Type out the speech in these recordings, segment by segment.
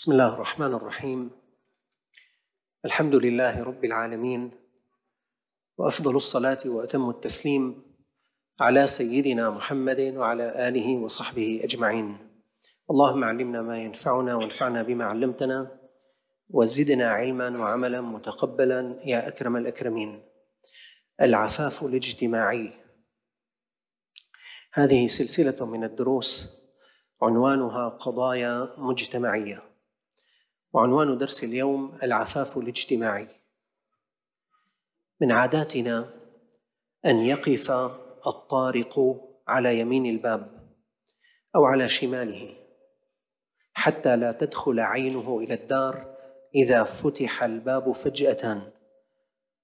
بسم الله الرحمن الرحيم. الحمد لله رب العالمين وأفضل الصلاة وأتم التسليم على سيدنا محمد وعلى آله وصحبه أجمعين. اللهم علمنا ما ينفعنا وانفعنا بما علمتنا وزدنا علما وعملا متقبلا يا أكرم الأكرمين. العفاف الاجتماعي. هذه سلسلة من الدروس عنوانها قضايا مجتمعية. وعنوان درس اليوم العفاف الاجتماعي. من عاداتنا أن يقف الطارق على يمين الباب أو على شماله حتى لا تدخل عينه إلى الدار إذا فتح الباب فجأة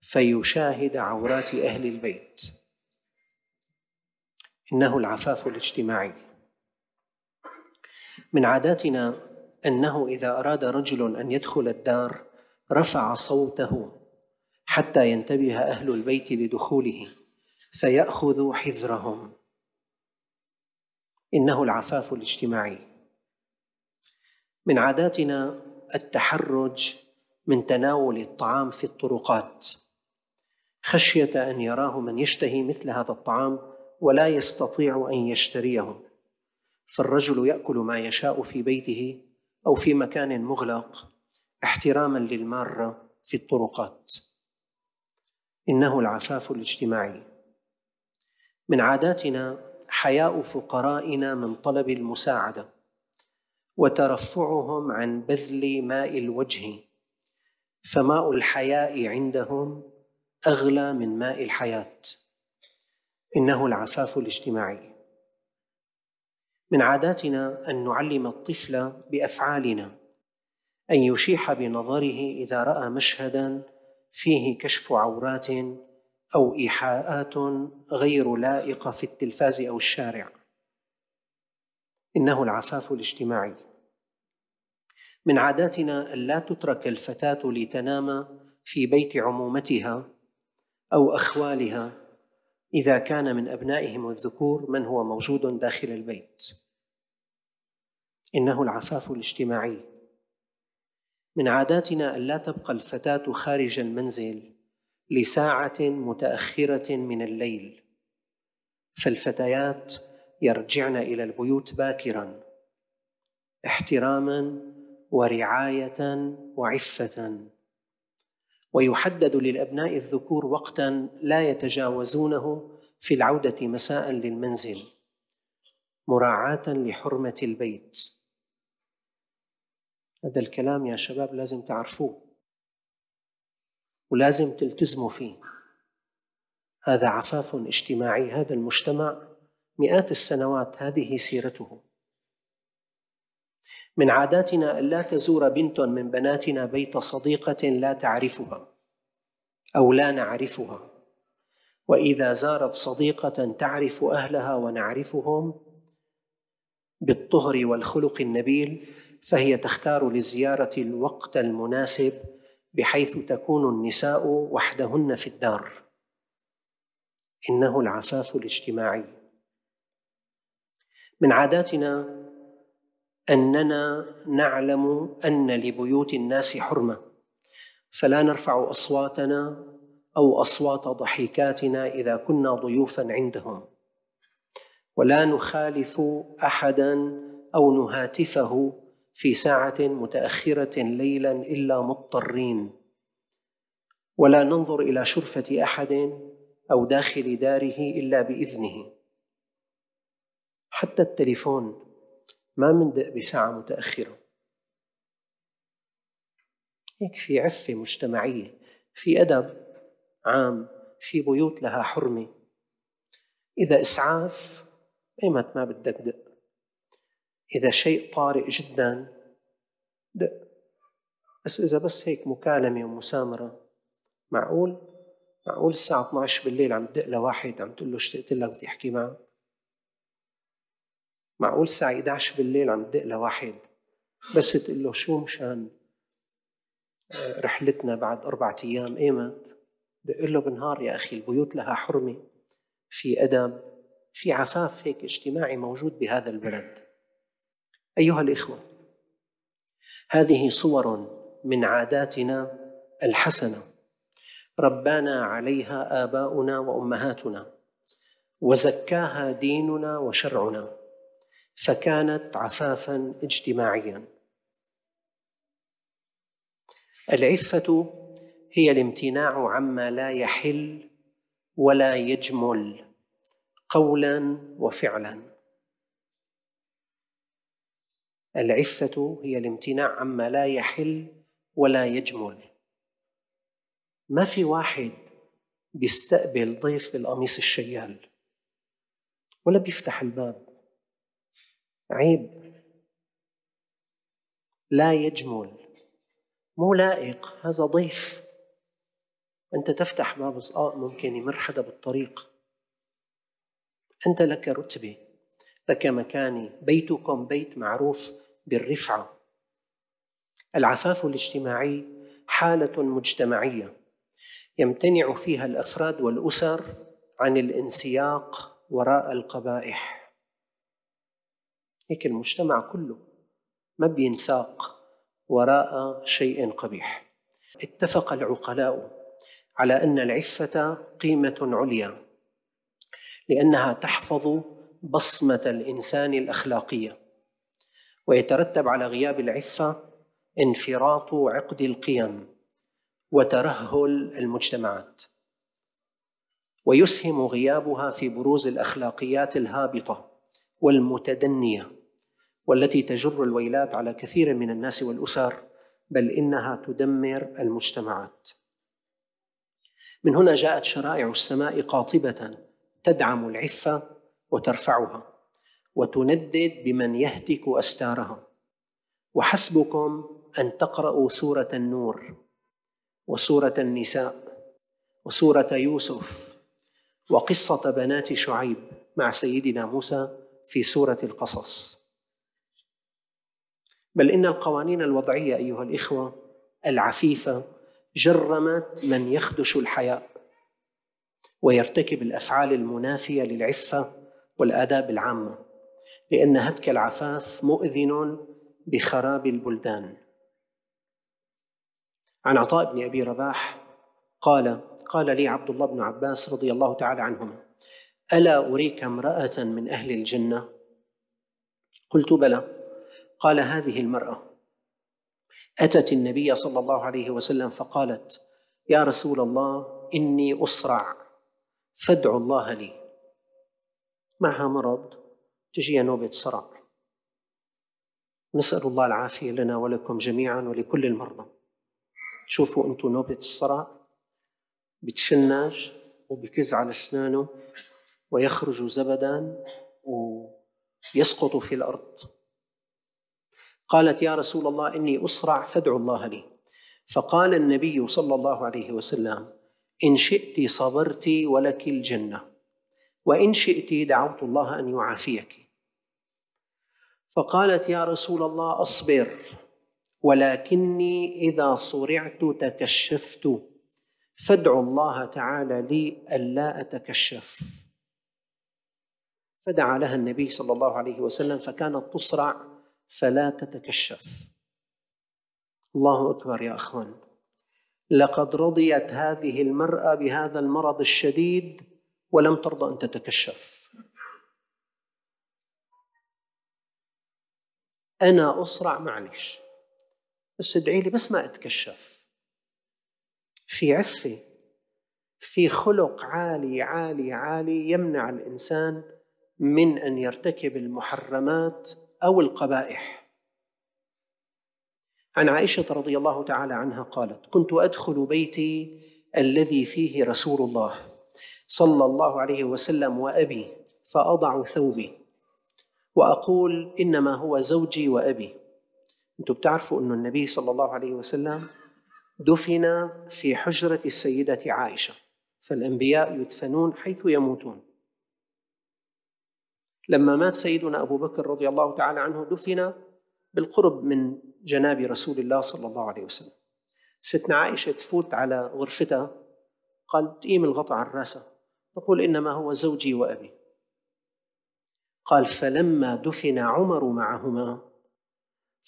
فيشاهد عورات أهل البيت. إنه العفاف الاجتماعي. من عاداتنا أنه إذا أراد رجل أن يدخل الدار رفع صوته حتى ينتبه أهل البيت لدخوله فياخذوا حذرهم. إنه العفاف الاجتماعي. من عاداتنا التحرج من تناول الطعام في الطرقات. خشية أن يراه من يشتهي مثل هذا الطعام ولا يستطيع أن يشتريه. فالرجل يأكل ما يشاء في بيته أو في مكان مغلق احتراما للمارة في الطرقات. إنه العفاف الاجتماعي. من عاداتنا حياء فقرائنا من طلب المساعدة وترفعهم عن بذل ماء الوجه. فماء الحياء عندهم أغلى من ماء الحياة. إنه العفاف الاجتماعي. من عاداتنا أن نعلم الطفل بأفعالنا أن يشيح بنظره إذا رأى مشهدا فيه كشف عورات أو إيحاءات غير لائقة في التلفاز أو الشارع. إنه العفاف الاجتماعي. من عاداتنا الا تترك الفتاة لتنام في بيت عمومتها أو أخوالها إذا كان من أبنائهم الذكور من هو موجود داخل البيت. إنه العفاف الاجتماعي. من عاداتنا الا تبقى الفتاة خارج المنزل لساعة متأخرة من الليل. فالفتيات يرجعن إلى البيوت باكرا احتراما ورعاية وعفة. ويحدد للأبناء الذكور وقتا لا يتجاوزونه في العودة مساء للمنزل. مراعاة لحرمة البيت. هذا الكلام يا شباب لازم تعرفوه. ولازم تلتزموا فيه. هذا عفاف اجتماعي. هذا المجتمع مئات السنوات هذه سيرته. من عاداتنا ألا تزور بنت من بناتنا بيت صديقة لا تعرفها أو لا نعرفها. وإذا زارت صديقة تعرف أهلها ونعرفهم بالطهر والخلق النبيل فهي تختار للزيارة الوقت المناسب بحيث تكون النساء وحدهن في الدار. إنه العفاف الاجتماعي. من عاداتنا أننا نعلم أن لبيوت الناس حرمة فلا نرفع أصواتنا أو أصوات ضحكاتنا إذا كنا ضيوفا عندهم. ولا نخالف أحدا أو نهاتفه في ساعة متأخرة ليلا إلا مضطرين. ولا ننظر إلى شرفة أحد أو داخل داره إلا بإذنه. حتى التليفون ما مندق بساعة متأخرة. هيك في عفة مجتمعية في أدب عام في بيوت لها حرمة. إذا إسعاف أيمت ما بدك دق. إذا شيء طارئ جدا دق. بس إذا بس هيك مكالمة ومسامرة معقول؟ معقول الساعة 12 بالليل عم تدق لواحد عم تقول له اشتقت لك بدي أحكي معك؟ معقول الساعة 11 بالليل عم تدق لواحد بس تقول له شو مشان آه، رحلتنا بعد أربعة أيام إيمت دق له بالنهار يا أخي البيوت لها حرمة في أدب في عفاف هيك اجتماعي موجود بهذا البلد. أيها الإخوة هذه صور من عاداتنا الحسنة ربانا عليها آباؤنا وأمهاتنا وزكاها ديننا وشرعنا. فكانت عفافا اجتماعيا. العفة هي الامتناع عما لا يحل ولا يجمل قولا وفعلا. العفة هي الامتناع عما لا يحل ولا يجمل. ما في واحد بيستقبل ضيف بالقميص الشيال ولا بيفتح الباب؟ عيب. لا يجمل. مو لائق. هذا ضيف. أنت تفتح باب صقاء ممكن يمر حدا بالطريق. أنت لك رتبة. لك مكانة بيتكم بيت معروف بالرفعة. العفاف الاجتماعي حالة مجتمعية. يمتنع فيها الأفراد والأسر عن الانسياق وراء القبائح. هيك المجتمع كله ما بينساق وراء شيء قبيح. اتفق العقلاء على أن العفة قيمة عليا لأنها تحفظ بصمة الإنسان الأخلاقية ويترتب على غياب العفة انفراط عقد القيم وترهل المجتمعات ويسهم غيابها في بروز الأخلاقيات الهابطة والمتدنية. والتي تجر الويلات على كثير من الناس والأسر بل إنها تدمر المجتمعات. من هنا جاءت شرائع السماء قاطبة تدعم العفة وترفعها وتندد بمن يهتك أستارها. وحسبكم أن تقرأوا سورة النور وسورة النساء وسورة يوسف وقصة بنات شعيب مع سيدنا موسى في سورة القصص. بل إن القوانين الوضعية أيها الإخوة العفيفة جرمت من يخدش الحياء ويرتكب الأفعال المنافية للعفة والآداب العامة لأن هتك العفاف مؤذن بخراب البلدان. عن عطاء بن أبي رباح قال قال لي عبد الله بن عباس رضي الله تعالى عنهما ألا أريك امرأة من أهل الجنة؟ قلت بلى. قال هذه المرأة. أتت النبي صلى الله عليه وسلم فقالت يا رسول الله إني اصرع فادعوا الله لي. معها مرض تجي نوبة صرع. نسأل الله العافية لنا ولكم جميعا ولكل المرضى. شوفوا أنتم نوبة الصرع بتشنج وبكز على اسنانه ويخرج زبدا ويسقط في الأرض. قالت يا رسول الله إني أسرع فادعو الله لي. فقال النبي صلى الله عليه وسلم إن شئت صبرت ولك الجنة وإن شئت دعوت الله أن يعافيك. فقالت يا رسول الله أصبر ولكني إذا صرعت تكشفت فادعوا الله تعالى لي ألا أتكشف. فدعا لها النبي صلى الله عليه وسلم فكانت تصرع فلا تتكشف. الله أكبر يا أخوان. لقد رضيت هذه المرأة بهذا المرض الشديد ولم ترضى أن تتكشف. أنا أصرع معلش. بس ادعي لي بس ما أتكشف. في عفه في خلق عالي عالي عالي يمنع الإنسان من أن يرتكب المحرمات أو القبائح. عن عائشة رضي الله تعالى عنها قالت كنت أدخل بيتي الذي فيه رسول الله صلى الله عليه وسلم وأبي فأضع ثوبي وأقول إنما هو زوجي وأبي. أنتم بتعرفوا إنه النبي صلى الله عليه وسلم دفن في حجرة السيدة عائشة فالأنبياء يدفنون حيث يموتون. لما مات سيدنا أبو بكر رضي الله تعالى عنه دفن بالقرب من جناب رسول الله صلى الله عليه وسلم. ستنا عائشة تفوت على غرفتها قال تقيم الغطاء عن راسها تقول إنما هو زوجي وأبي. قال فلما دفن عمر معهما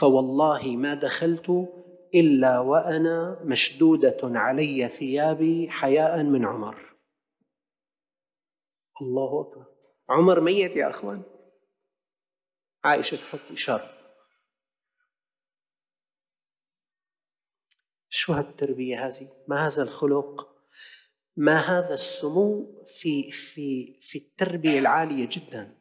فوالله ما دخلت إلا وأنا مشدودة علي ثيابي حياء من عمر. الله أكبر. عمر ميت يا أخوان. عائشة تحط إشارة. شو هالتربية هذه؟ ما هذا الخلق؟ ما هذا السمو في في في التربية العالية جدا؟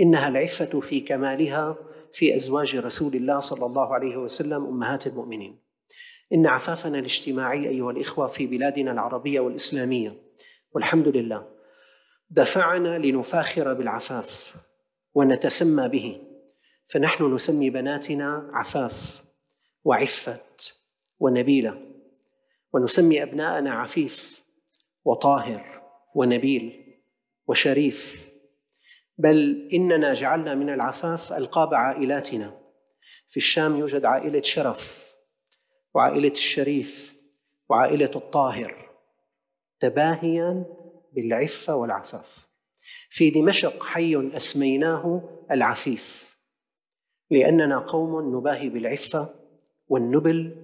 إنها العفة في كمالها في أزواج رسول الله صلى الله عليه وسلم أمهات المؤمنين. إن عفافنا الاجتماعي أيها الإخوة في بلادنا العربية والإسلامية. والحمد لله. دفعنا لنفاخر بالعفاف ونتسمى به. فنحن نسمي بناتنا عفاف وعفة ونبيلة. ونسمي أبناءنا عفيف وطاهر ونبيل وشريف. بل إننا جعلنا من العفاف ألقاب عائلاتنا. في الشام يوجد عائلة شرف وعائلة الشريف وعائلة الطاهر. تباهيا بالعفة والعفاف. في دمشق حي أسميناه العفيف لأننا قوم نباهي بالعفة والنبل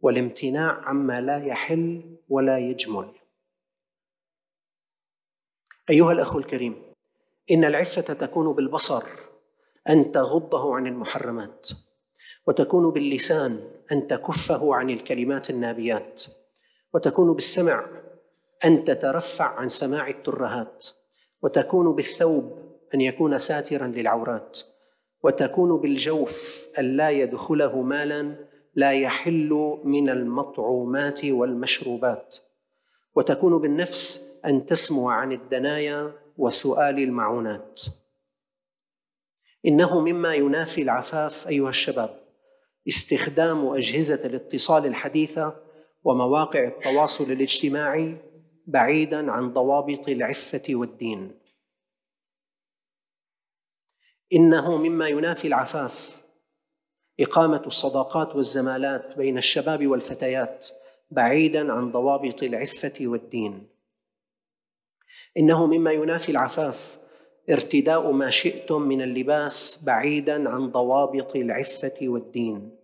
والامتناع عما لا يحل ولا يجمل. أيها الأخ الكريم إن العفة تكون بالبصر أن تغضه عن المحرمات وتكون باللسان أن تكفه عن الكلمات النابيات وتكون بالسمع أن تترفع عن سماع الترهات وتكون بالثوب أن يكون ساترا للعورات وتكون بالجوف أن لا يدخله مالا لا يحل من المطعومات والمشروبات وتكون بالنفس أن تسمو عن الدنايا وسؤال المعونات. إنه مما ينافي العفاف أيها الشباب استخدام أجهزة الاتصال الحديثة ومواقع التواصل الاجتماعي بعيدا عن ضوابط العفة والدين. إنه مما ينافي العفاف إقامة الصداقات والزمالات بين الشباب والفتيات بعيدا عن ضوابط العفة والدين. إنه مما ينافي العفاف ارتداء ما شئتم من اللباس بعيدا عن ضوابط العفة والدين.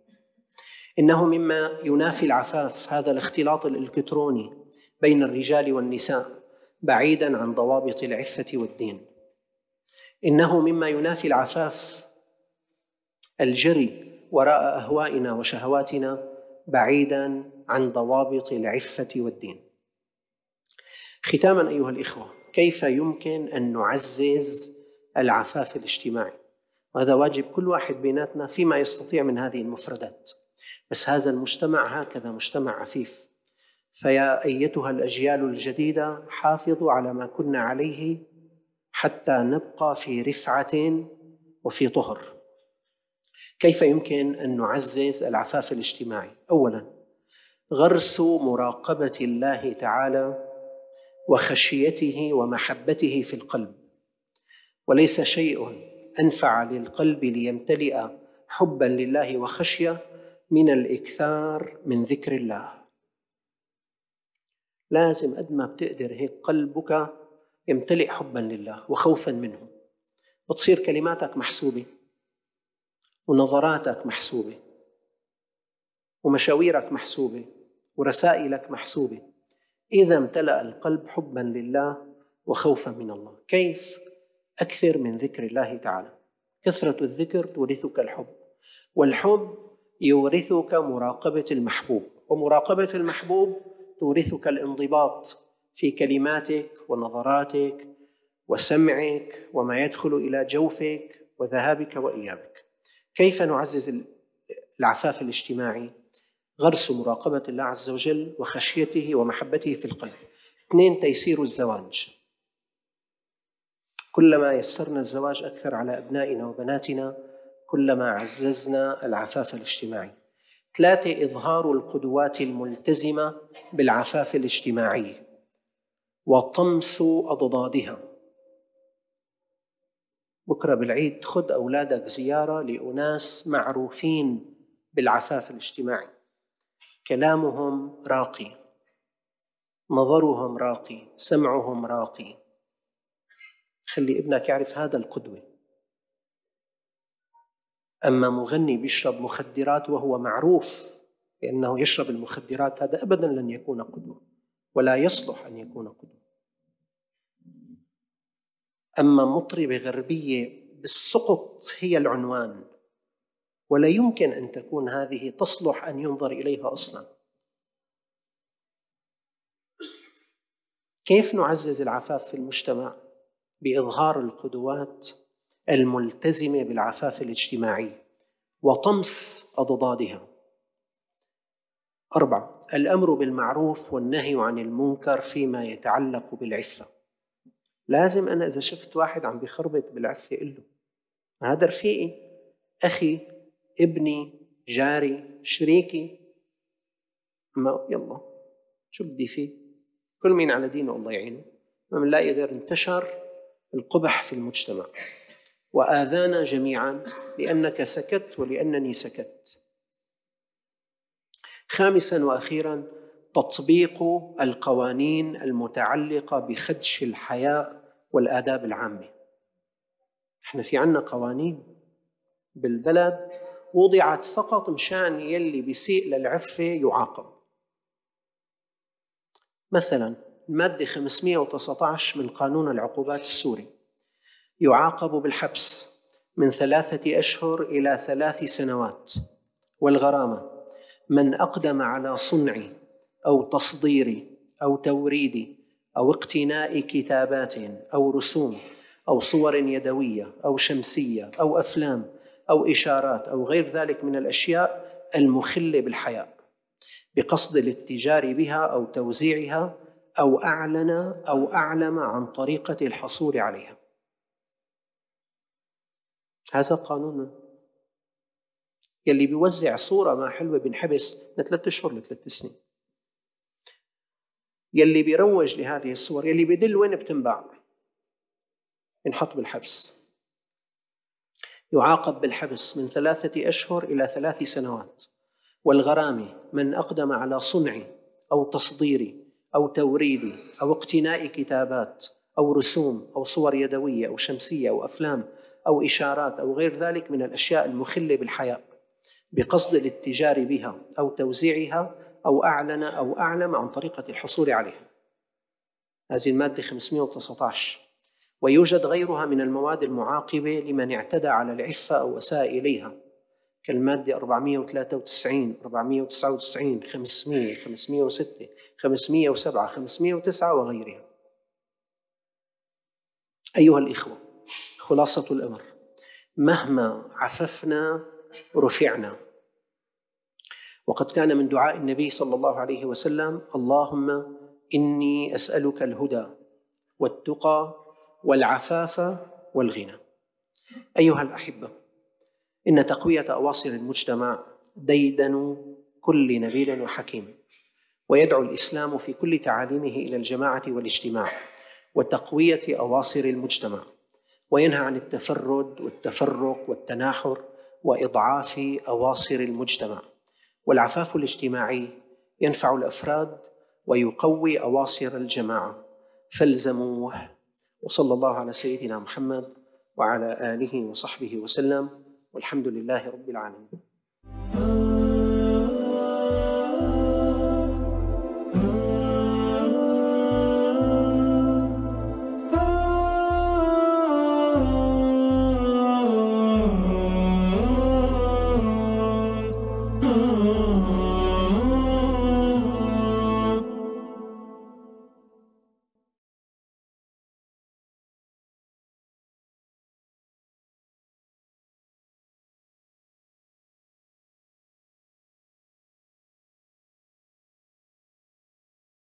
إنه مما ينافي العفاف هذا الاختلاط الإلكتروني بين الرجال والنساء بعيدا عن ضوابط العفة والدين. إنه مما ينافي العفاف الجري وراء أهوائنا وشهواتنا بعيدا عن ضوابط العفة والدين. ختاما أيها الإخوة كيف يمكن أن نعزز العفاف الاجتماعي؟ وهذا واجب كل واحد بيناتنا فيما يستطيع من هذه المفردات. بس هذا المجتمع هكذا مجتمع عفيف. فيا أيتها الأجيال الجديدة حافظوا على ما كنا عليه حتى نبقى في رفعة وفي طهر. كيف يمكن أن نعزز العفاف الاجتماعي؟ اولا غرس مراقبة الله تعالى وخشيته ومحبته في القلب. وليس شيء أنفع للقلب ليمتلئ حبا لله وخشية من الإكثار من ذكر الله. لازم قد ما بتقدر هيك قلبك يمتلئ حبا لله وخوفا منه. بتصير كلماتك محسوبة ونظراتك محسوبة ومشاويرك محسوبة ورسائلك محسوبة. إذا امتلأ القلب حبا لله وخوفا من الله. كيف؟ أكثر من ذكر الله تعالى. كثرة الذكر تورثك الحب والحب يورثك مراقبة المحبوب. ومراقبة المحبوب تورثك الانضباط في كلماتك ونظراتك وسمعك وما يدخل إلى جوفك وذهابك وإيابك. كيف نعزز العفاف الاجتماعي؟ غرس مراقبة الله عز وجل وخشيته ومحبته في القلب. اثنين تيسير الزواج. كلما يسرنا الزواج أكثر على أبنائنا وبناتنا كلما عززنا العفاف الاجتماعي. ثلاثة إظهار القدوات الملتزمة بالعفاف الاجتماعي. وطمس أضدادها. بكرة بالعيد خذ أولادك زيارة لأناس معروفين بالعفاف الاجتماعي. كلامهم راقي. نظرهم راقي. سمعهم راقي. خلي ابنك يعرف هذا القدوة. أما مغني بيشرب مخدرات وهو معروف بأنه يشرب المخدرات هذا أبدا لن يكون قدوة ولا يصلح أن يكون قدوة. أما مطربة غربية بالسقط هي العنوان ولا يمكن أن تكون هذه تصلح أن ينظر إليها أصلا. كيف نعزز العفاف في المجتمع؟ بإظهار القدوات الملتزمه بالعفاف الاجتماعي وطمس أضدادها. أربعة الأمر بالمعروف والنهي عن المنكر فيما يتعلق بالعفة. لازم أنا إذا شفت واحد عم بخربط بالعفة أقول له هذا رفيقي أخي ابني جاري شريكي. ما يلا شو بدي فيه؟ كل مين على دينه الله يعينه. ما بنلاقي غير انتشر القبح في المجتمع. وآذانا جميعا لأنك سكت ولأنني سكت. خامسا وأخيرا تطبيق القوانين المتعلقة بخدش الحياء والآداب العامة. إحنا في عنا قوانين بالبلد وضعت فقط مشان يلي بيسيء للعفة يعاقب. مثلا المادة 519 من قانون العقوبات السوري. يعاقب بالحبس من ثلاثة أشهر إلى ثلاث سنوات. والغرامة من أقدم على صنع أو تصدير أو توريد أو اقتناء كتابات أو رسوم أو صور يدوية أو شمسية أو أفلام أو إشارات أو غير ذلك من الأشياء المخلة بالحياة بقصد الاتجار بها أو توزيعها أو أعلن أو أعلم عن طريقة الحصول عليها. هذا قانون. يلي بيوزع صورة ما حلوة بنحبس لثلاث أشهر لثلاث سنين. يلي بيروج لهذه الصور يلي بيدل وين بتنباع ينحط بالحبس. يعاقب بالحبس من ثلاثة أشهر إلى ثلاث سنوات. والغرامة من أقدم على صنع أو تصدير أو توريد أو اقتناء كتابات أو رسوم أو صور يدوية أو شمسية أو أفلام أو إشارات أو غير ذلك من الأشياء المخلة بالحياة بقصد الاتجار بها أو توزيعها أو أعلن أو أعلم عن طريقة الحصول عليها. هذه المادة 519 ويوجد غيرها من المواد المعاقبة لمن اعتدى على العفة أو أساء إليها كالمادة 493 499 500 506 507 509 وغيرها. أيها الإخوة خلاصة الأمر. مهما عففنا رفعنا. وقد كان من دعاء النبي صلى الله عليه وسلم اللهم إني أسألك الهدى والتقى والعفاف والغنى. أيها الأحبة إن تقوية أواصر المجتمع ديدن كل نبيل وحكيم ويدعو الإسلام في كل تعاليمه إلى الجماعة والاجتماع وتقوية أواصر المجتمع. وينهى عن التفرد والتفرق والتناحر وإضعاف أواصر المجتمع. والعفاف الاجتماعي ينفع الأفراد ويقوي أواصر الجماعة. فالزموه. وصلى الله على سيدنا محمد وعلى آله وصحبه وسلم. والحمد لله رب العالمين.